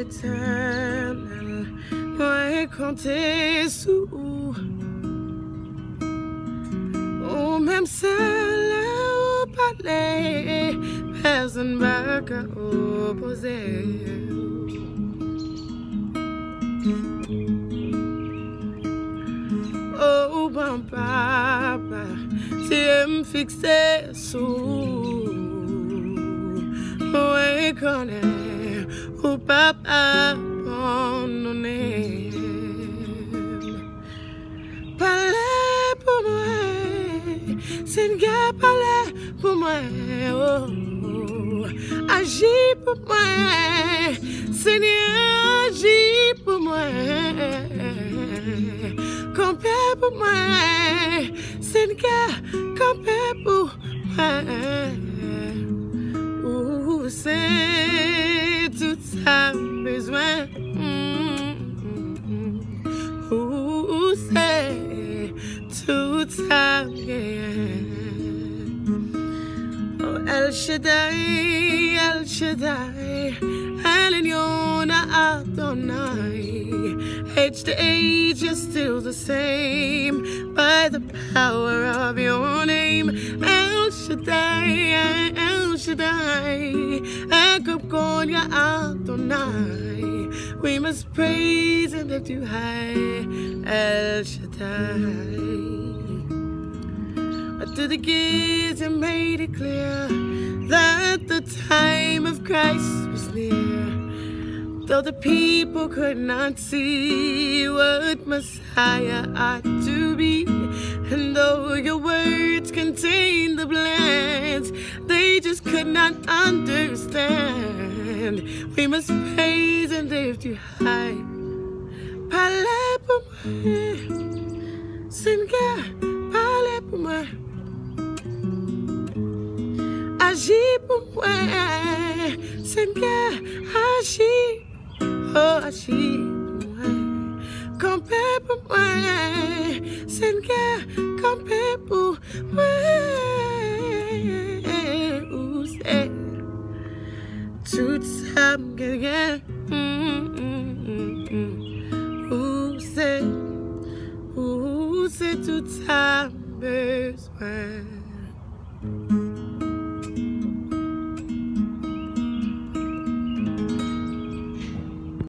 éternel, moi compter sous. Ou même seul au palais, personne va opposer. Oh, bon papa, si me fixer sous, ouais, connaît, ou papa, abandonné. Parlez pour moi, Seigneur, parlez pour moi, oh, agis pour moi, Seigneur, agis pour moi. Campez pour moi, Seigneur, campez pour moi. Oh, El Shaddai, El Shaddai, Elyon Adonai. Age to age, you're still the same by the power of your name. El Shaddai, El Shaddai, Akab Ya Adonai. We must praise and lift you high, El Shaddai. To the kids, you made it clear that the time of Christ was near. Though the people could not see what Messiah ought to be, and though your words contained the plans, they just could not understand. We must praise and lift you high. Parlez pour moi, parlez pour moi. Agis pour moi, Seigneur, agis. Oh, agis pour moi. Campez pour moi, Seigneur, campez pour moi. Où c'est tout ça, quelqu'un? Où c'est, où c'est tout ça besoin?